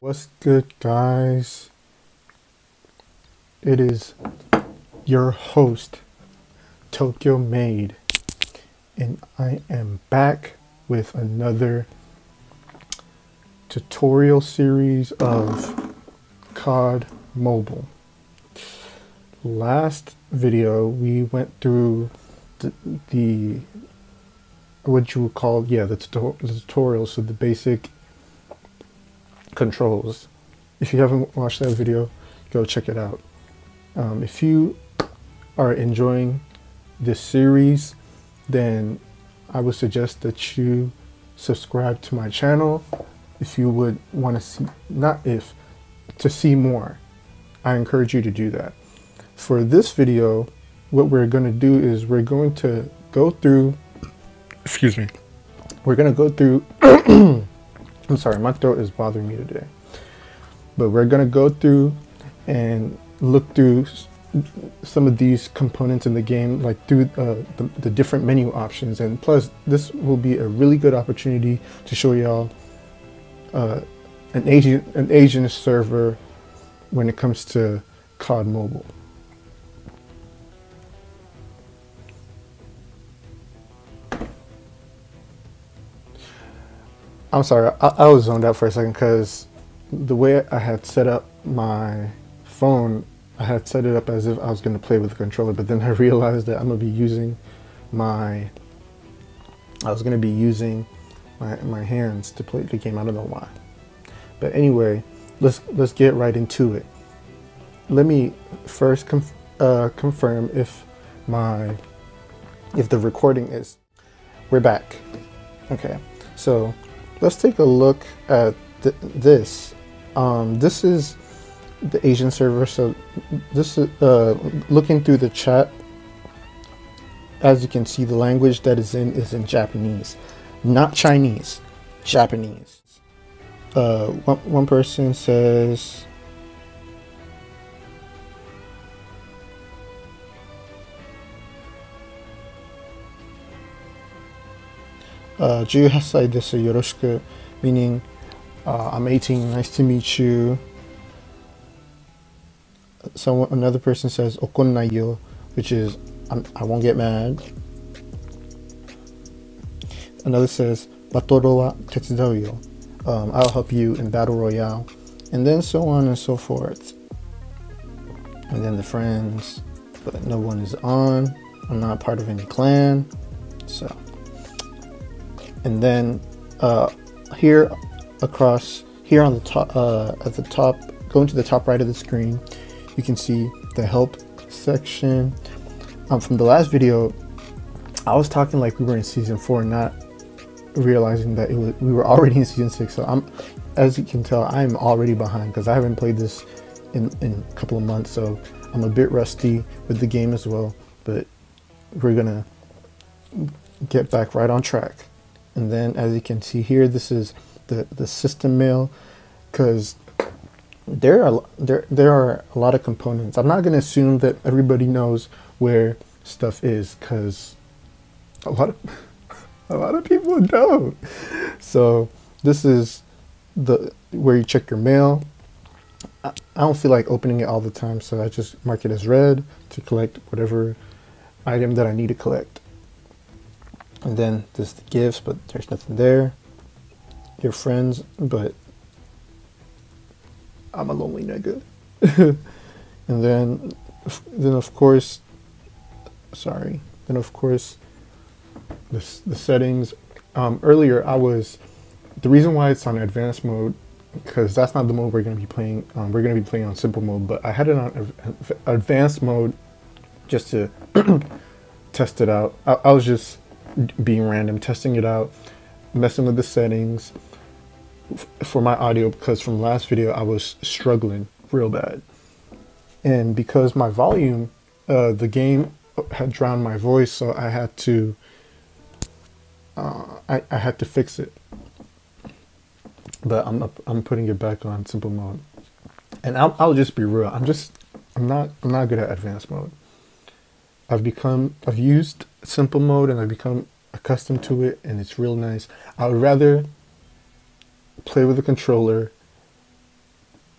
What's good, guys? It is your host, Tokyo Made, and I am back with another tutorial series of COD Mobile. Last video, we went through the, the what you would call, yeah, the, the tutorial, so the basic controls. If you haven't watched that video, go check it out. Um, if you are enjoying this series, then I would suggest that you subscribe to my channel if you would want to see, not if, to see more. I encourage you to do that. For this video, what we're going to do is we're going to go through, excuse me, we're going to go through I'm sorry, my throat is bothering me today. But we're going to go through and look through some of these components in the game, like through uh, the, the, different menu options. And plus, this will be a really good opportunity to show y'all uh, an Asian an Asian server when it comes to COD Mobile. I'm sorry, I, I was zoned out for a second because the way I had set up my phone, I had set it up as if I was going to play with the controller, but then I realized that I'm going to be using my, I was going to be using my, my hands to play the game. I don't know why. But anyway, let's, let's get right into it. Let me first uh, confirm if my, if the recording is, we're back. Okay, so let's take a look at th this. Um, this is the Asian server. So this is uh, looking through the chat. As you can see, the language that is in is in Japanese, not Chinese, Japanese. Uh, one, one person says. 18歳ですよろしく meaning uh, I'm 18 nice to meet you someone another person says yo, which is I'm, I will not get mad another says batoro wa tetsudau yo um, I'll help you in battle royale and then so on and so forth and then the friends but no one is on I'm not part of any clan so and then uh, here across here on the top uh, at the top going to the top right of the screen you can see the help section. Um, from the last video I was talking like we were in season four not realizing that it was we were already in season six. So I'm as you can tell I'm already behind because I haven't played this in, in a couple of months. So I'm a bit rusty with the game as well but we're gonna get back right on track and then as you can see here this is the the system mail because there are there there are a lot of components. I'm not going to assume that everybody knows where stuff is because a lot of a lot of people don't. So this is the where you check your mail. I, I don't feel like opening it all the time so i just mark it as red to collect whatever item that i need to collect and then there's the gifts, but there's nothing there. Your friends, but I'm a lonely nigga. and then, then of course, sorry. Then of course, the the settings. Um, earlier, I was the reason why it's on advanced mode because that's not the mode we're going to be playing. Um, we're going to be playing on simple mode, but I had it on advanced mode just to test it out. I, I was just being random, testing it out, messing with the settings for my audio because from last video I was struggling real bad. And because my volume, uh, the game had drowned my voice, so I had to, uh, I, I had to fix it. But I'm I'm putting it back on simple mode, and I'll, I'll just be real. I'm just I'm not I'm not good at advanced mode. I've become I've used simple mode and I've become accustomed to it and it's real nice. I would rather play with a controller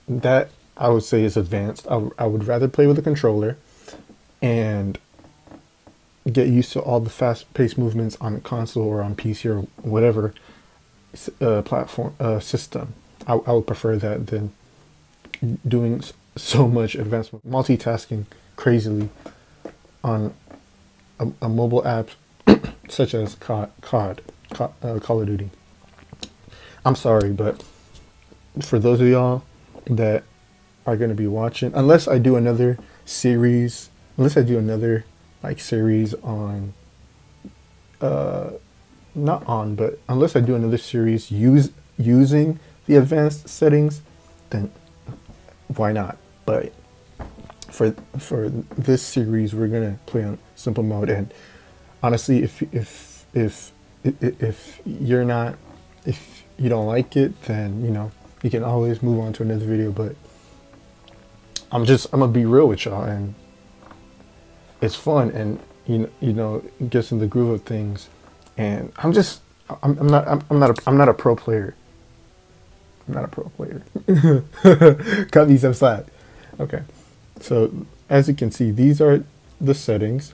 that I would say is advanced. I, I would rather play with a controller and get used to all the fast-paced movements on the console or on PC or whatever uh, platform uh, system. I, I would prefer that than doing so much advanced multitasking crazily on a, a mobile app such as COD, COD, uh, Call of Duty. I'm sorry, but for those of y'all that are going to be watching, unless I do another series, unless I do another like series on, uh, not on, but unless I do another series use using the advanced settings, then why not? But for for this series, we're gonna play on simple mode, and honestly, if if if if, you're not if you don't like it, then you know you can always move on to another video. But I'm just I'm gonna be real with y'all, and it's fun, and you know you know gets in the groove of things, and I'm just I'm, I'm not I'm, I'm not a, I'm not a pro player. I'm not a pro player. Cut me some slack. Okay, so as you can see, these are the settings.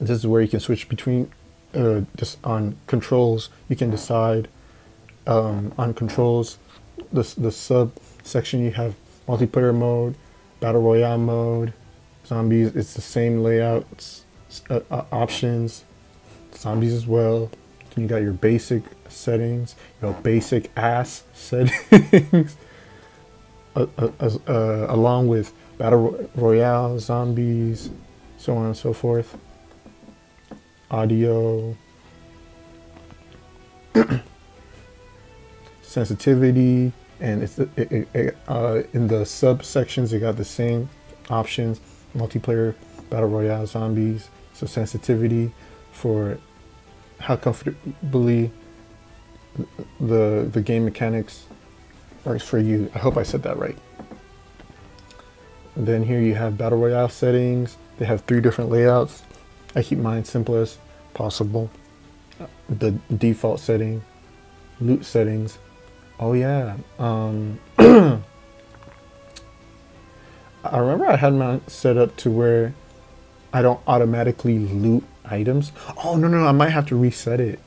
This is where you can switch between uh, just on controls. You can decide um, on controls, the, the sub section you have multiplayer mode, battle royale mode, zombies. It's the same layouts, uh, uh, options, zombies as well. Then you got your basic settings, your basic ass settings, uh, along with battle royale, zombies, so on and so forth. Audio. sensitivity and it's it, it, uh, in the subsections you got the same options multiplayer battle royale zombies so sensitivity for how comfortably the the game mechanics works for you i hope i said that right and then here you have battle royale settings they have three different layouts i keep mine simple as possible the default setting loot settings Oh yeah. Um, I remember I had mine set up to where I don't automatically loot items. Oh no no, no I might have to reset it.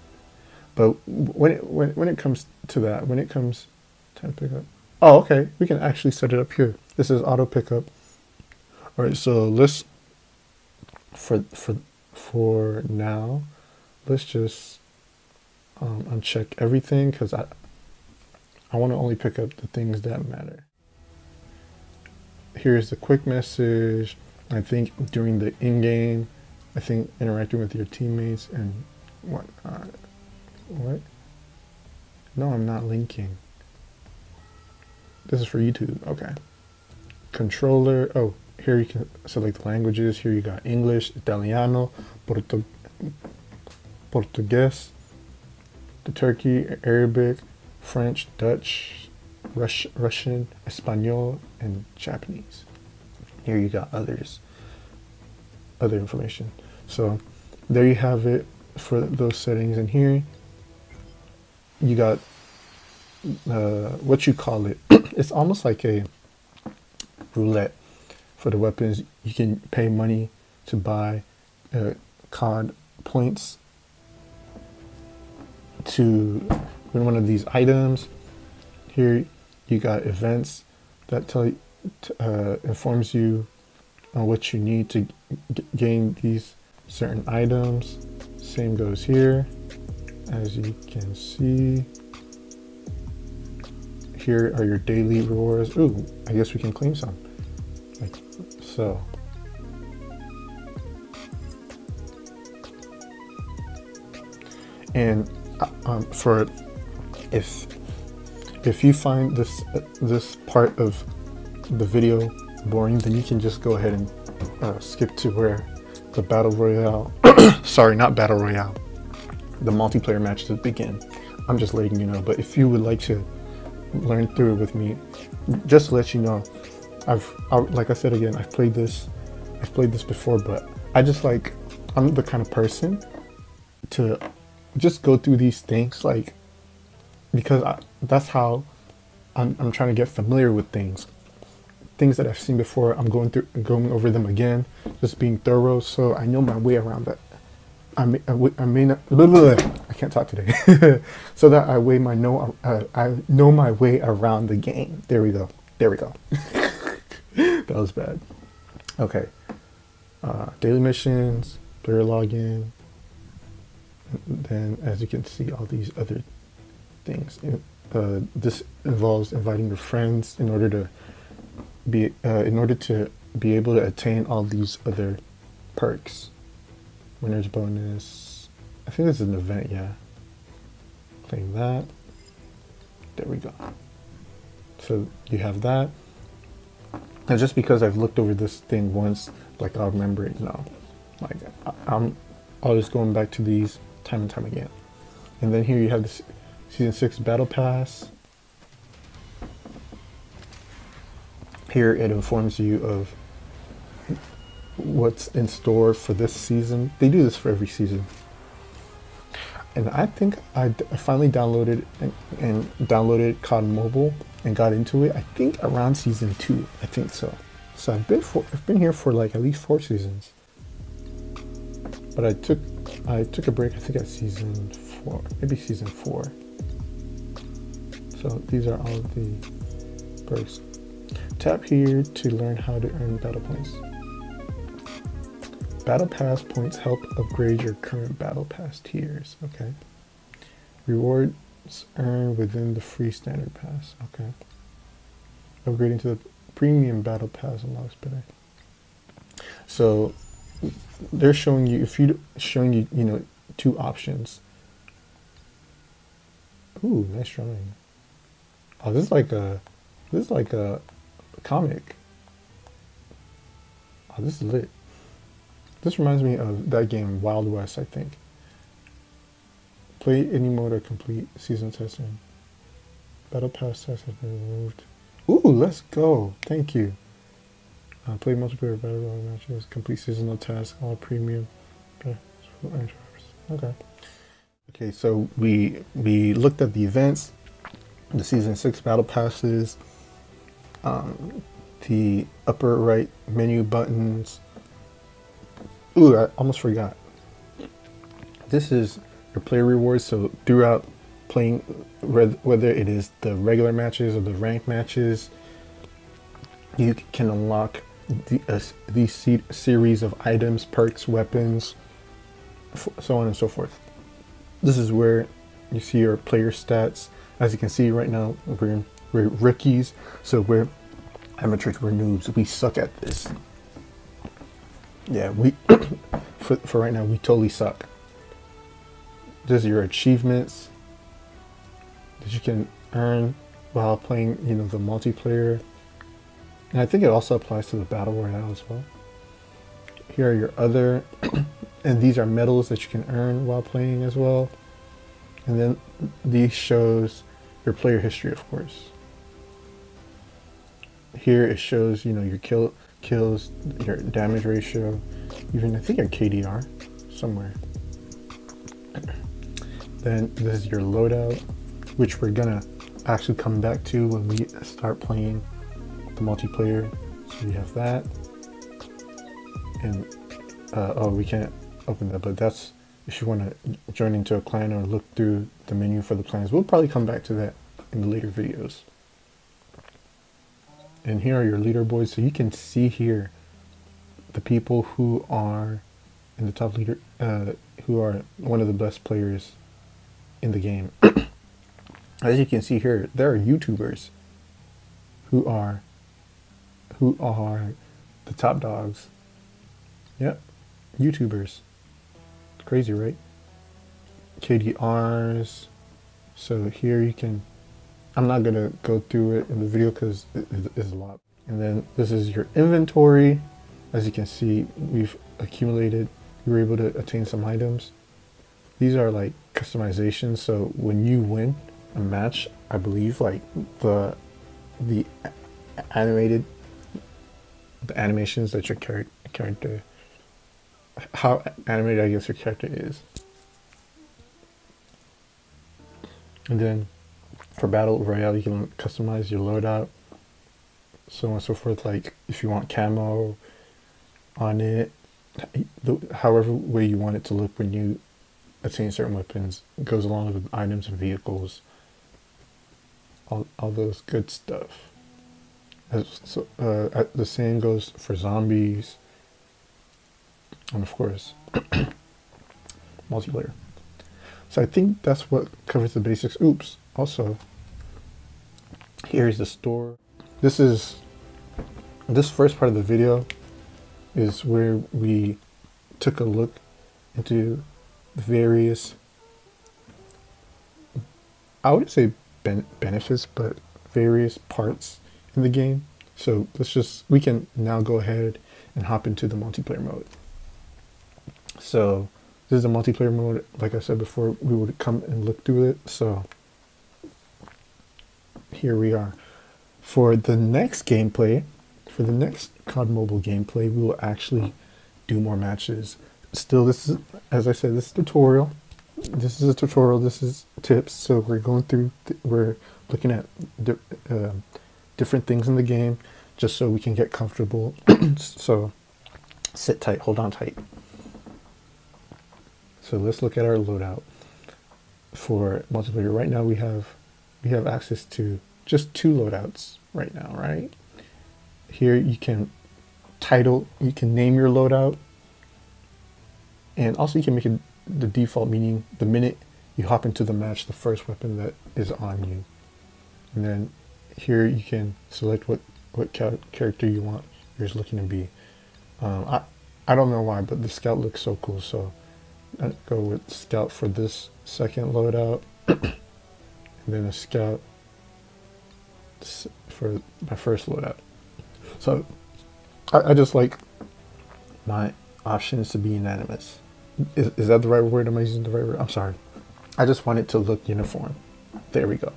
But when it when when it comes to that, when it comes time to pick up. Oh okay, we can actually set it up here. This is auto pickup. All right, so let's for for for now, let's just um, uncheck everything because I I want to only pick up the things that matter. Here's the quick message. I think during the in-game, I think interacting with your teammates and what, uh, what? No, I'm not linking. This is for YouTube. Okay. Controller. Oh, here you can select the languages. Here you got English, Italiano, Portu Portuguese, the Turkey, Arabic, French, Dutch, Rush, Russian, Espanol, and Japanese. Here you got others, other information. So there you have it for those settings. And here you got uh, what you call it. it's almost like a roulette for the weapons. You can pay money to buy uh, COD points to win one of these items. Here you got events that tell uh, informs you on what you need to gain these certain items. Same goes here, as you can see. Here are your daily rewards. Ooh, I guess we can claim some. Like so. And uh, um, for if if you find this uh, this part of the video boring, then you can just go ahead and uh, skip to where the battle royale. sorry, not battle royale. The multiplayer matches begin. I'm just letting you know. But if you would like to learn through it with me, just to let you know, I've I, like I said again, I've played this. I've played this before, but I just like I'm the kind of person to just go through these things like because I, that's how I'm, I'm trying to get familiar with things. Things that I've seen before, I'm going through, going over them again, just being thorough, so I know my way around that. I may, I, may not. Blah, blah, blah, I can't talk today. so that I weigh my know. Uh, I know my way around the game. There we go. There we go. that was bad. Okay. Uh, daily missions, player login. Then, as you can see, all these other things. Uh, this involves inviting your friends in order to be uh, in order to be able to attain all these other perks. Winners bonus. I think this is an event, yeah. Claim that. There we go. So you have that. And just because I've looked over this thing once, like I'll remember it, now. Like I'm always going back to these time and time again. And then here you have the season six battle pass. Here it informs you of what's in store for this season. They do this for every season. And I think I, finally downloaded and, and downloaded COD Mobile and got into it. I think around season two. I think so. So I've been for I've been here for like at least four seasons. But I took I took a break. I think at season four, maybe season four. So these are all the perks. Tap here to learn how to earn battle points. Battle Pass points help upgrade your current Battle Pass tiers. Okay. Rewards earned within the free standard pass. Okay. Upgrading to the premium Battle Pass unlocks better. So they're showing you if you showing you you know two options. Ooh, nice drawing. Oh, this is like a this is like a comic. Oh, this is lit. This reminds me of that game, Wild West, I think. Play any mode or complete season testing. Battle Pass test has been removed. Ooh, let's go. Thank you. Uh, play multiplayer battle royale matches, complete seasonal tasks, all premium. Okay. Okay, so we we looked at the events, the season six battle passes, um, the upper right menu buttons, Ooh, I almost forgot. This is player rewards. So throughout playing, whether it is the regular matches or the rank matches, you can unlock the, uh, these series of items, perks, weapons, so on and so forth. This is where you see your player stats. As you can see right now, we're, we're rookies, so we're amateurs, we're noobs. We suck at this yeah, we for for right now we totally suck. Are your achievements that you can earn while playing, you know, the multiplayer. And I think it also applies to the battle royale as well. Here are your other, and these are medals that you can earn while playing as well. And then these shows your player history, of course. Here it shows, you know, your kill kills, your damage ratio, even I think your KDR somewhere. Then this is your loadout, which we're gonna actually come back to when we start playing the multiplayer. So we have that. And, uh, oh, we can't open that, but that's if you want to join into a clan or look through the menu for the clans. We'll probably come back to that in the later videos and here are your leaderboards. So you can see here the people who are in the top leader, uh, who are one of the best players in the game. As you can see here, there are YouTubers who are who are the top dogs. Yep, YouTubers. Crazy, right? KDRs. So here you can I'm not gonna go through it in the video because it is a lot. And then this is your inventory. As you can see, we've accumulated, we were able to attain some items. These are like customizations. So when you win a match, I believe like the, the animated, the animations that your char character, how animated I guess your character is. And then for battle royale, you can customize your loadout, so on and so forth. Like if you want camo on it, however way you want it to look when you attain certain weapons goes along with items and vehicles. All, all those good stuff. As, so, uh, the same goes for zombies, and of course, multiplayer. So I think that's what covers the basics. Oops. Also, here's the store. This is this first part of the video is where we took a look into various I would say ben benefits, but various parts in the game. So let's just we can now go ahead and hop into the multiplayer mode. So this is a multiplayer mode. Like I said before, we would come and look through it. So here we are. For the next gameplay, for the next COD Mobile gameplay, we will actually do more matches. Still, this is, as I said, this is tutorial. This is a tutorial. This is tips. So we're going through, we're looking at di uh, different things in the game just so we can get comfortable. so sit tight, hold on tight. So let's look at our loadout for multiplayer. Right now we have we have access to just two loadouts right now, right? Here you can title, you can name your loadout, and also you can make it the default, meaning the minute you hop into the match, the first weapon that is on you. And then here you can select what, what character you want yours looking to be. Um, I, I don't know why, but the scout looks so cool, so I'd go with scout for this second loadout, and then a scout for my first loadout. So I, I, just like my options to be unanimous. Is, is that the right word? Am I using the right word? I'm sorry. I just want it to look uniform. There we go.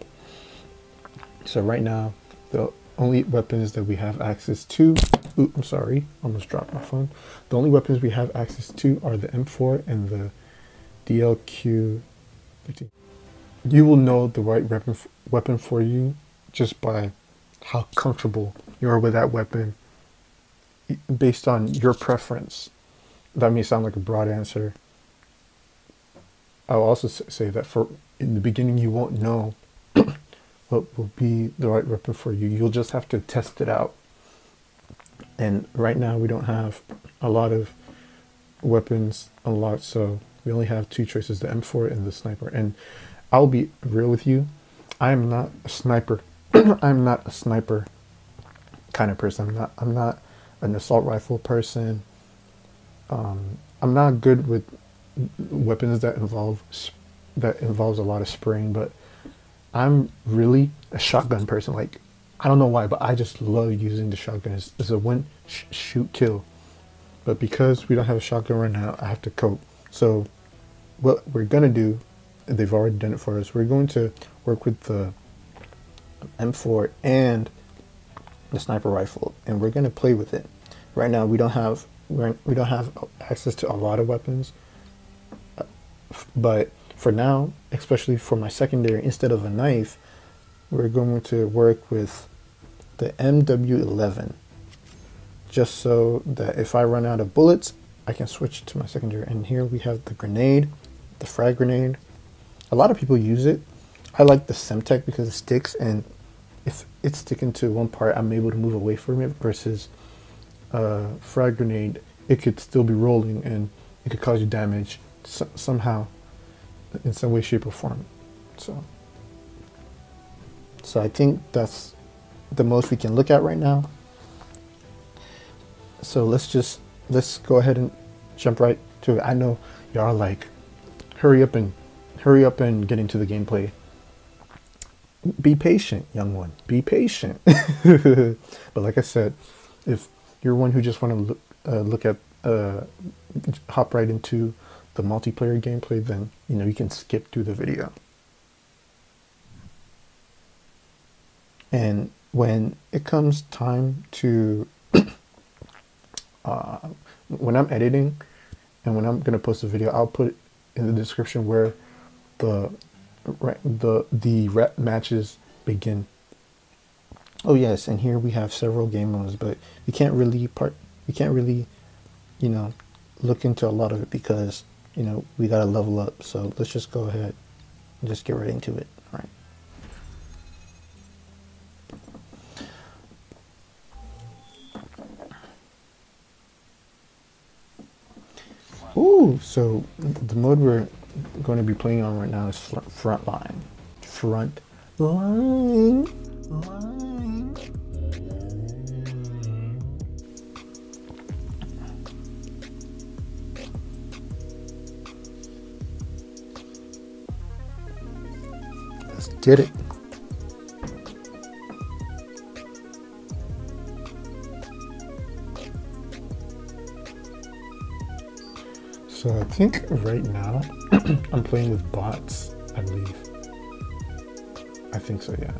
So right now, the only weapons that we have access to, ooh, I'm sorry, almost dropped my phone. The only weapons we have access to are the M4 and the DLQ. You will know the right weapon, weapon for you just by how comfortable you are with that weapon based on your preference. That may sound like a broad answer. I'll also say that for in the beginning you won't know what will be the right weapon for you. You'll just have to test it out. And right now we don't have a lot of weapons unlocked, so we only have two choices, the M4 and the sniper. And I'll be real with you, I am not a sniper I'm not a sniper kind of person. I'm not. I'm not an assault rifle person. Um, I'm not good with weapons that involve that involves a lot of spraying, but I'm really a shotgun person. Like I don't know why, but I just love using the shotgun. It's, it's a one sh shoot kill. But because we don't have a shotgun right now, I have to cope. So what we're gonna do, they've already done it for us. We're going to work with the M4 and the sniper rifle, and we're gonna play with it. Right now, we don't have we're, we don't have access to a lot of weapons, but for now, especially for my secondary, instead of a knife, we're going to work with the MW11, just so that if I run out of bullets, I can switch to my secondary. And here we have the grenade, the frag grenade. A lot of people use it I like the Semtex because it sticks and if it's sticking to one part, I'm able to move away from it versus uh, frag grenade, it could still be rolling and it could cause you damage so somehow in some way, shape or form. So, so I think that's the most we can look at right now. So let's just, let's go ahead and jump right to it. I know y'all like, hurry up and, hurry up and get into the gameplay be patient, young one. Be patient. but like I said, if you're one who just want to look, uh, look at, uh, hop right into the multiplayer gameplay, then you know you can skip through the video. And when it comes time to, uh, when I'm editing, and when I'm gonna post a video, I'll put in the description where the the the rep matches begin. Oh yes, and here we have several game modes, but we can't really part. We can't really, you know, look into a lot of it because you know we gotta level up. So let's just go ahead and just get right into it. All right. Ooh, so the mode we're going to be playing on right now is front line. Front line. Let's it. So I think right now I'm playing with bots, I believe. I think so, yeah.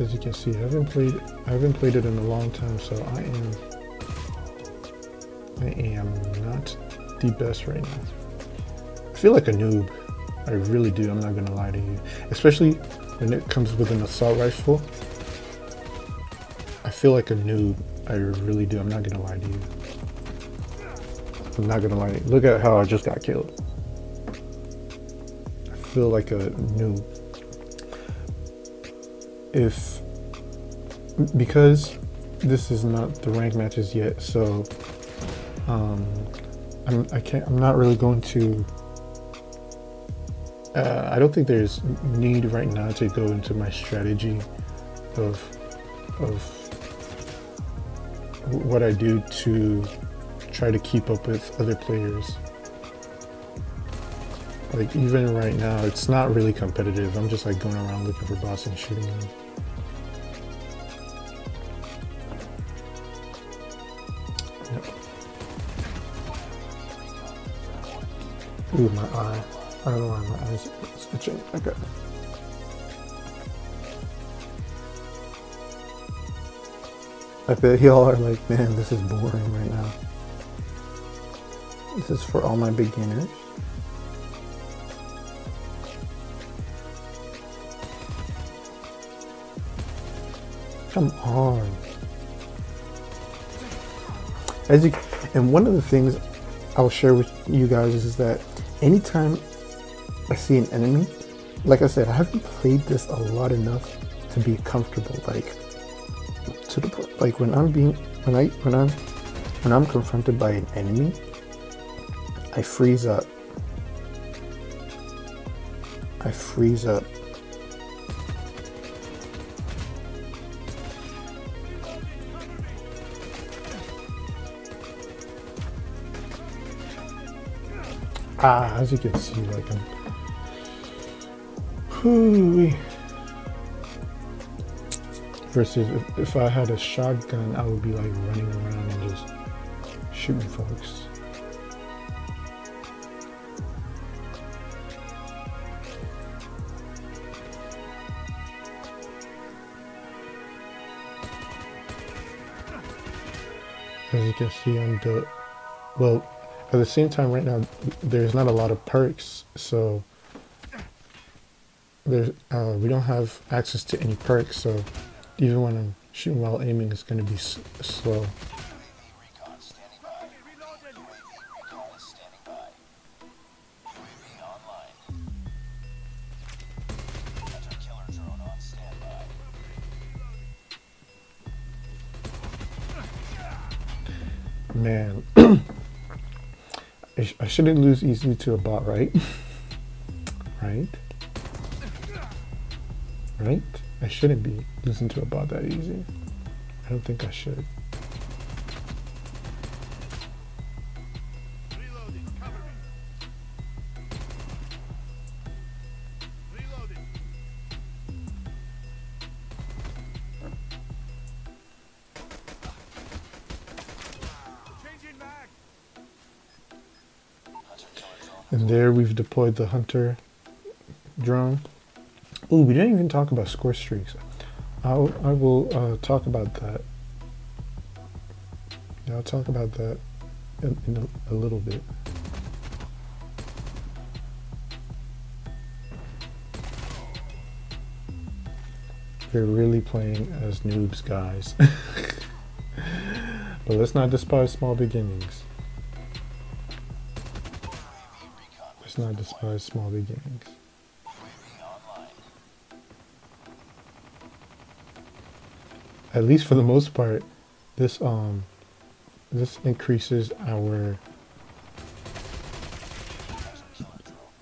As you can see, I haven't played I haven't played it in a long time, so I am I am not the best right now. I feel like a noob. I really do, I'm not gonna lie to you. Especially when it comes with an assault rifle. I feel like a noob. I really do, I'm not gonna lie to you. I'm not gonna lie. Look at how I just got killed. I feel like a noob. If, because this is not the rank matches yet, so um, I'm, I can't, I'm not really going to uh, I don't think there's need right now to go into my strategy of of what I do to try to keep up with other players. Like even right now, it's not really competitive. I'm just like going around looking for boss and shooting them. Yep. Ooh, my eye. I don't know why my eyes are itching. Okay. I bet y'all are like, man, this is boring right now. This is for all my beginners. Come on. As you, and one of the things I'll share with you guys is that anytime I see an enemy, like I said, I haven't played this a lot enough to be comfortable. Like to the point, like when I'm being when I when I'm when I'm confronted by an enemy, I freeze up. I freeze up. Ah, as you can see, like I'm Versus if, if I had a shotgun, I would be like running around and just shooting folks. As you can see, I'm the well. At the same time, right now, there's not a lot of perks, so there's uh, we don't have access to any perks, so even when I'm shooting while aiming, it's going to be slow. Man, I, I shouldn't lose easily to a bot, right? right? right? I shouldn't be losing to a bot that easy. I don't think I should. We've deployed the hunter drone. Ooh, we didn't even talk about score streaks. I'll, I will uh, talk about that. Yeah, I'll talk about that in, in a, a little bit. They're really playing as noobs, guys. but let's not despise small beginnings. Not despise small beginnings. At least for the most part, this um this increases our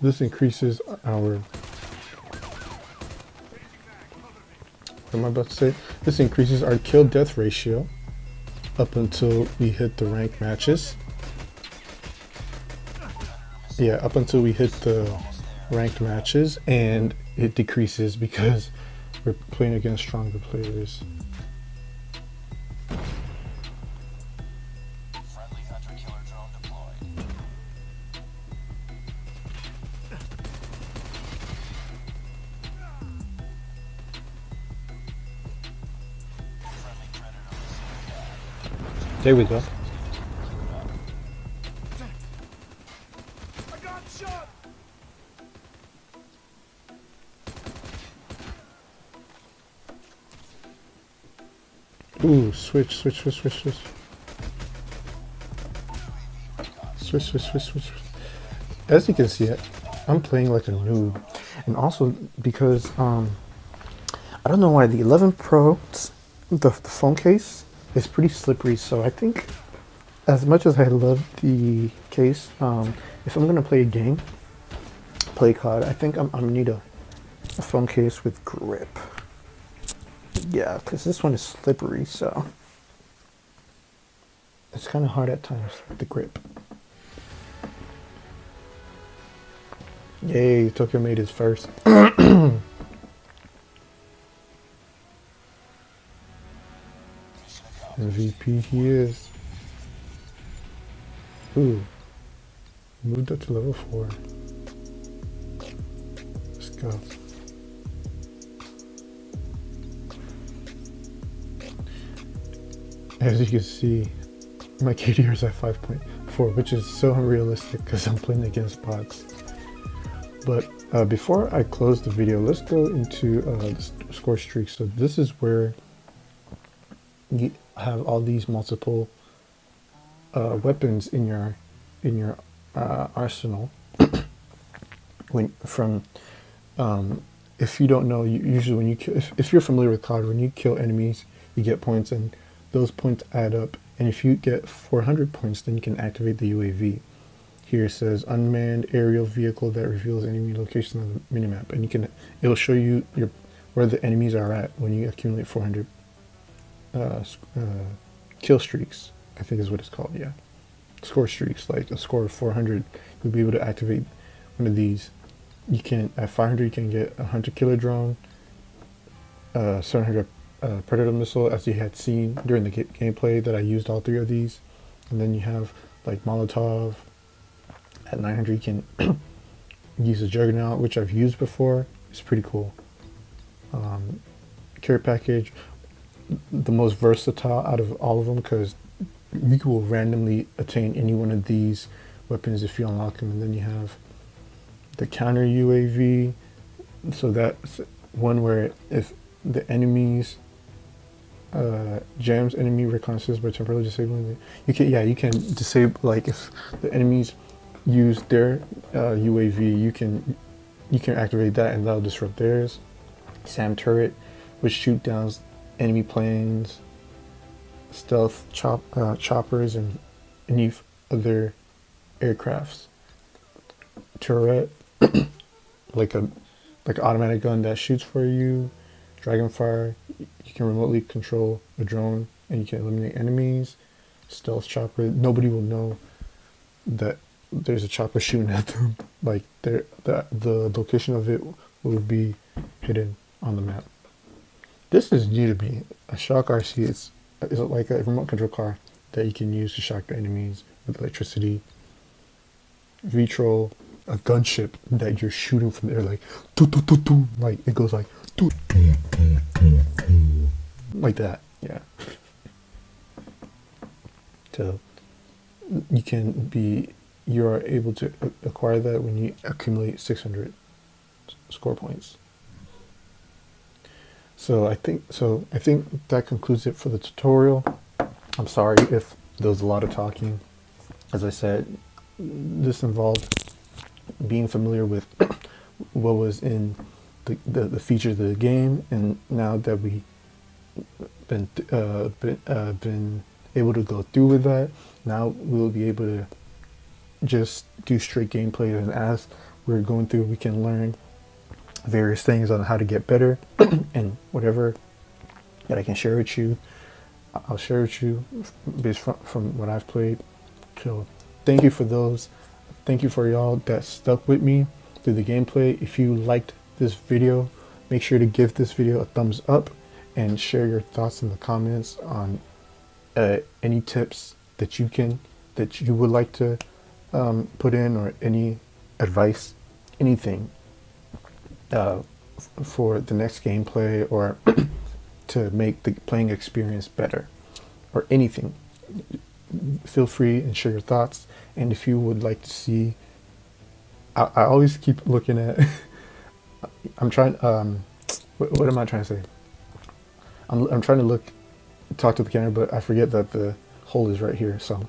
this increases our what am I about to say? This increases our kill death ratio up until we hit the rank matches. Yeah, up until we hit the ranked matches, and it decreases because we're playing against stronger players. There we go. Ooh, switch, switch, switch, switch, switch. Switch, switch, switch, switch. As you can see, I'm playing like a noob. And also because, um, I don't know why the 11 Pro, the, the phone case, is pretty slippery. So I think as much as I love the case, um, if I'm going to play a game, play COD, I think I'm, I'm to need a, a phone case with grip. Yeah, because this one is slippery, so it's kind of hard at times the grip. Yay, Tokyo Made his first. MVP he is. Ooh. Moved up to level 4. Let's go. As you can see, my KDR is at 5.4, which is so unrealistic because I'm playing against bots. But uh, before I close the video, let's go into uh, the score streak. So this is where you have all these multiple uh, weapons in your in your uh, arsenal. when from um, if you don't know, usually when you kill, if, if you're familiar with COD, when you kill enemies, you get points, and those points add up. And if you get 400 points, then you can activate the UAV. Here it says unmanned aerial vehicle that reveals enemy location on the minimap, and you can it'll show you your where the enemies are at when you accumulate 400 uh, uh, kill streaks. I think is what it's called. Yeah, score streaks. Like a score of 400, you'll be able to activate one of these. You can at 500 you can get a hunter killer drone, uh, 700 uh, predator missile, as you had seen during the gameplay that I used all three of these, and then you have like Molotov. At 900 you can use a Juggernaut, which I've used before. It's pretty cool. Um, care package the most versatile out of all of them because you will randomly attain any one of these weapons if you unlock them and then you have the counter UAV so that's one where if the enemies uh, jams enemy reconnaissance by temporarily disabling it you can yeah you can disable like if the enemies use their uh, UAV you can you can activate that and that'll disrupt theirs SAM turret which shoot down enemy planes, stealth chop, uh, choppers, and any other aircrafts. Turret, like a like automatic gun that shoots for you. Dragonfire, you can remotely control a drone and you can eliminate enemies. Stealth chopper, nobody will know that there's a chopper shooting at them. Like the the location of it will be hidden on the map. This is new to me. A shock RC is, is like a remote control car that you can use to shock the enemies with electricity. VTOL, a gunship that you're shooting from there, like, like it goes like, like that, yeah. So you can be, you are able to acquire that when you accumulate 600 score points. So I think so I think that concludes it for the tutorial. I'm sorry if there was a lot of talking. As I said, this involved being familiar with what was in the, the, the features of the game and now that we been uh, been, uh, been able to go through with that now we'll be able to just do straight gameplay and as we're going through we can learn various things on how to get better and whatever that I can share with you, I'll share with you based from, from what I've played. So thank you for those. Thank you for y'all that stuck with me through the gameplay. If you liked this video, make sure to give this video a thumbs up and share your thoughts in the comments on uh, any tips that you can that you would like to um, put in or any advice, anything uh, for the next gameplay or to make the playing experience better or anything. Feel free and share your thoughts. And if you would like to see, I, I always keep looking at. I'm trying. Um, what, what, am I trying to say? I'm, I'm trying to look, talk to the camera, but I forget that the hole is right here. So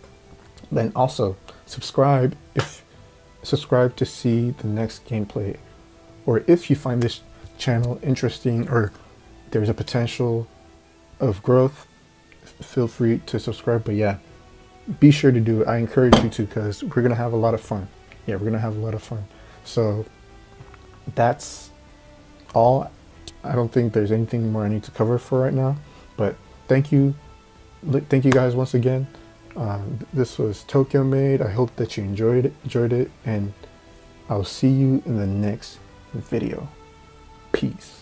then also subscribe if subscribe to see the next gameplay or if you find this channel interesting or there's a potential of growth, feel free to subscribe. But yeah, be sure to do it. I encourage you to because we're going to have a lot of fun. Yeah, we're going to have a lot of fun. So that's all. I don't think there's anything more I need to cover for right now. But thank you. Thank you guys once again. Um, this was Tokyo Made. I hope that you enjoyed it, enjoyed it, and I'll see you in the next video. Peace.